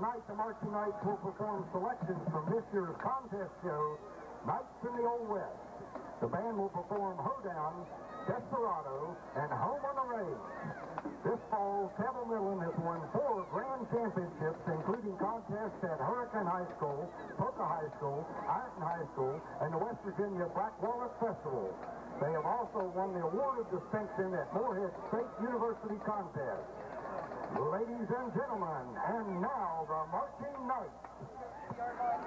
Tonight, the Marching Knights will perform selections from this year's contest show, Knights in the Old West. The band will perform Hoedown, Desperado, and Home on the Range. This fall, Cabell Midland has won four grand championships, including contests at Hurricane High School, Poca High School, Ironton High School, and the West Virginia Black Walnut Festival. They have also won the award of distinction at Morehead State University contest. Ladies and gentlemen, and now the Marching Knights.